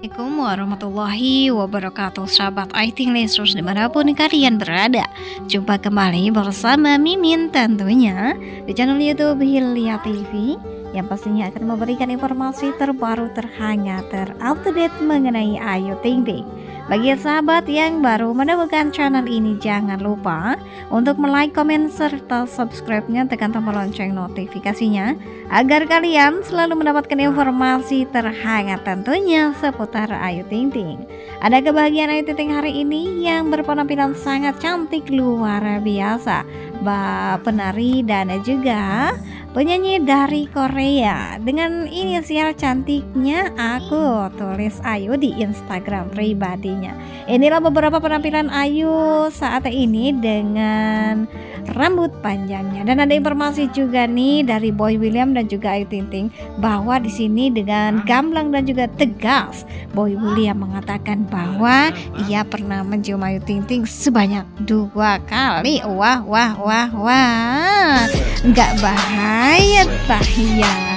Assalamualaikum warahmatullahi wabarakatuh. Sahabat IT Lesus di mana pun kalian berada Jumpa kembali bersama Mimin tentunya Di channel Youtube Hilya TV Yang pastinya akan memberikan informasi terbaru terhangat terupdate mengenai Ayu Ting Ting bagi sahabat yang baru menemukan channel ini jangan lupa untuk like, komen, serta subscribe-nya tekan tombol lonceng notifikasinya agar kalian selalu mendapatkan informasi terhangat tentunya seputar Ayu Ting Ting. Ada kebahagiaan Ayu Ting Ting hari ini yang berpenampilan sangat cantik luar biasa. Mbak penari dan juga penyanyi dari Korea. Dengan inisial cantiknya aku tulis Ayu di Instagram pribadinya. Inilah beberapa penampilan Ayu saat ini dengan rambut panjangnya. Dan ada informasi juga nih dari Boy William dan juga Ayu Ting Ting bahwa di sini dengan gamblang dan juga tegas Boy William mengatakan bahwa ia pernah mencium Ayu Ting Ting sebanyak dua kali. Wah wah wah wah. Nggak bahaya tahiyah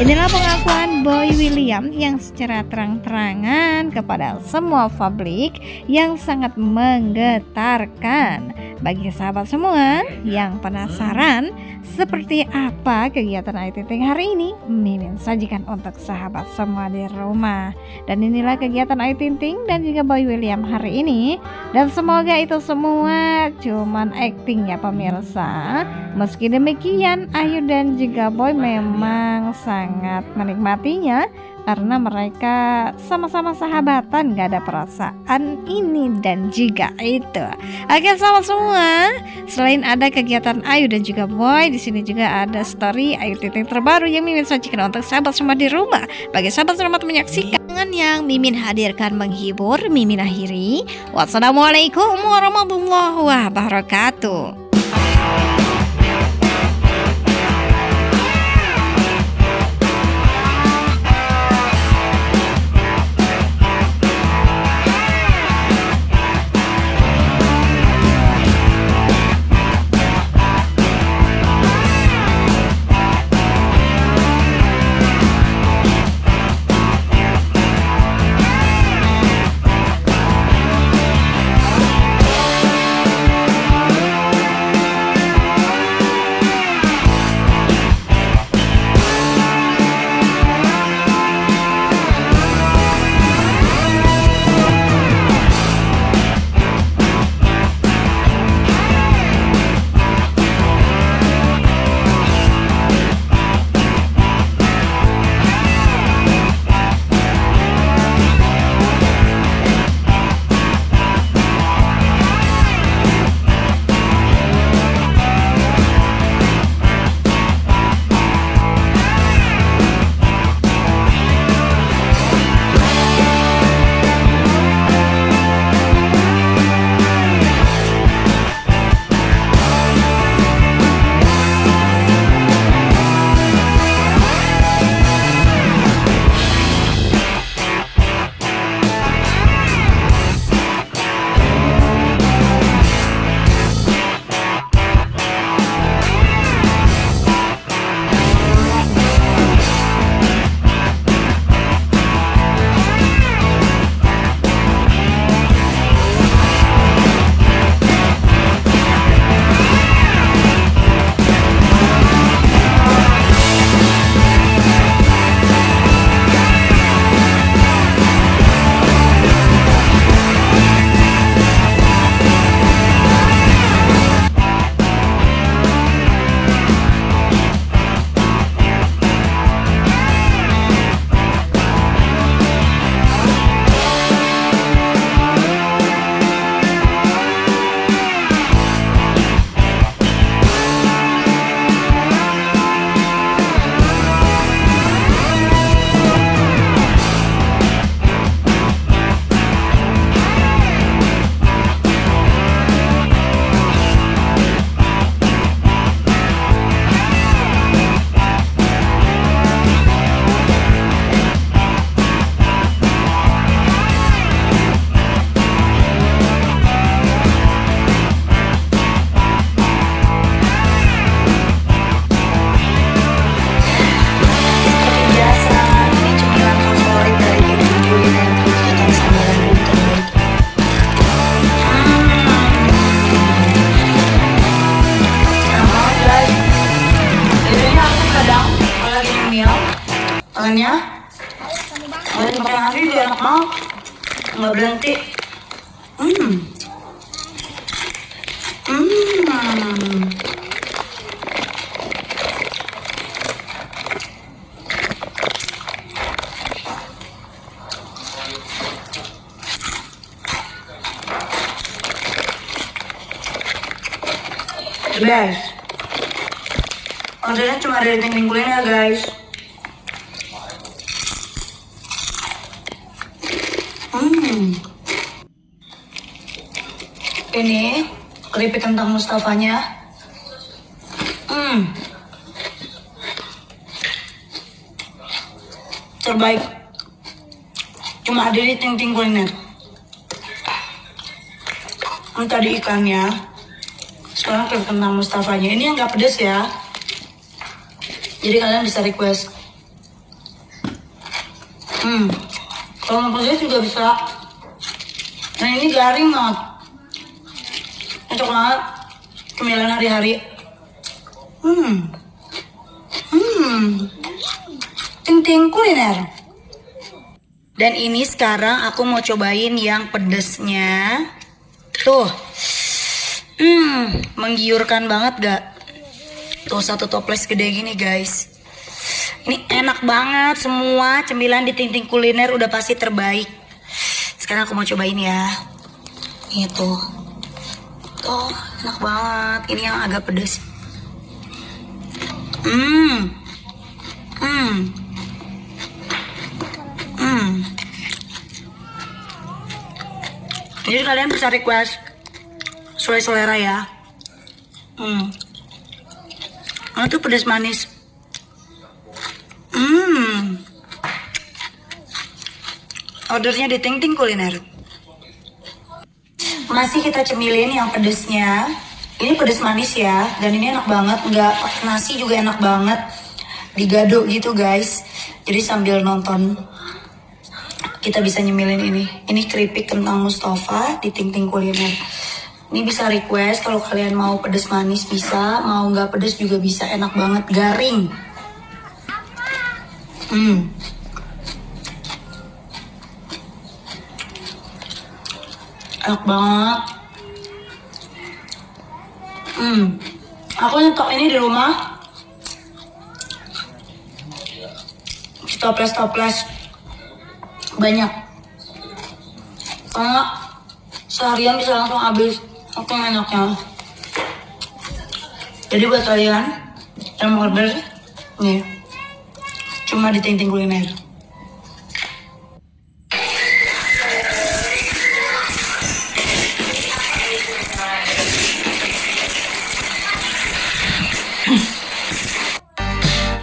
Inilah pengakuan Boy William yang secara terang-terangan kepada semua publik yang sangat menggetarkan. Bagi sahabat semua yang penasaran seperti apa kegiatan Ayu Ting hari ini, Mimin sajikan untuk sahabat semua di rumah. Dan inilah kegiatan Ayu Ting dan juga Boy William hari ini. Dan semoga itu semua cuman acting ya pemirsa. Meski demikian, Ayu dan juga Boy memang sangat menikmatinya karena mereka sama-sama sahabatan gak ada perasaan ini dan juga itu. Oke selamat semua. Selain ada kegiatan Ayu dan juga Boy di sini juga ada story Ayu Titik terbaru yang Mimin sajikan untuk sahabat semua di rumah. Bagi sahabat selamat menyaksikan yang Mimin hadirkan menghibur Mimin akhiri. Wassalamualaikum warahmatullahi wabarakatuh Kalian makan nasi juga enak banget. Nggak berhenti. Hmm. Hmm. The best. Ordernya cuma dari ting ya guys. Hmm. Ini keripik tentang Mustafanya. Hmm. Terbaik. Cuma ada di ting ting kuliner. Ini tadi ikannya. Sekarang keripik tentang Mustafanya. Ini yang nggak pedes ya. Jadi kalian bisa request. Hmm. Mau pedes juga bisa. Nah ini garing banget. Cocok banget. Cemilan hari-hari. Hmm. Hmm. Ting-ting kuliner. Dan ini sekarang aku mau cobain yang pedesnya. Tuh. Hmm, menggiurkan banget gak? Tuh satu toples gede gini guys. Ini enak banget semua cemilan di Ting Ting Kuliner udah pasti terbaik. Sekarang aku mau cobain ya. Tuh. Tuh, enak banget. Ini yang agak pedes. Hmm. Hmm. Hmm. Jadi kalian bisa request sesuai selera ya. Hmm. Oh, itu pedas manis. Hmm. Ordernya di Ting Ting Kuliner. Masih kita cemilin yang pedesnya. Ini pedas manis ya, dan ini enak banget. Nggak pakai nasi juga enak banget. Digado gitu guys. Jadi sambil nonton kita bisa nyemilin ini. Ini keripik kentang Mustafa di Ting Ting Kuliner. Ini bisa request kalau kalian mau pedas manis bisa, mau nggak pedas juga bisa. Enak banget, garing. Hmm. Enak banget. Hmm. Aku nyetok ini di rumah. Toples-toples banyak. Karena seharian bisa langsung habis. Oke enaknya. Jadi buat kalian yang mau order, nih, cuma di Ting Ting Kuliner.